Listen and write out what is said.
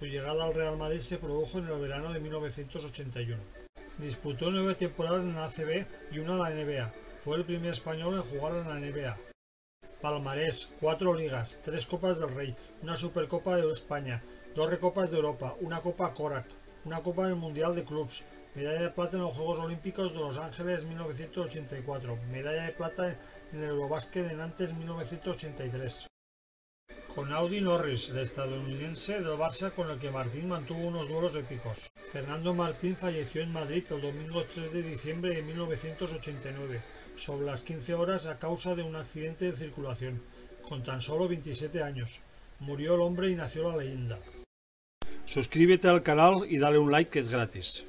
Su llegada al Real Madrid se produjo en el verano de 1981. Disputó nueve temporadas en la ACB y una en la NBA. Fue el primer español en jugar en la NBA. Palmarés, cuatro ligas, tres Copas del Rey, una Supercopa de España, dos Recopas de Europa, una Copa Korak, una Copa del Mundial de Clubs, medalla de plata en los Juegos Olímpicos de Los Ángeles 1984, medalla de plata en el Eurobásquet de Nantes 1983. Con Audi Norris, el estadounidense del Barça con el que Martín mantuvo unos duelos épicos. Fernando Martín falleció en Madrid el domingo 3 de diciembre de 1989, sobre las 15 horas a causa de un accidente de circulación, con tan solo 27 años. Murió el hombre y nació la leyenda. Suscríbete al canal y dale un like que es gratis.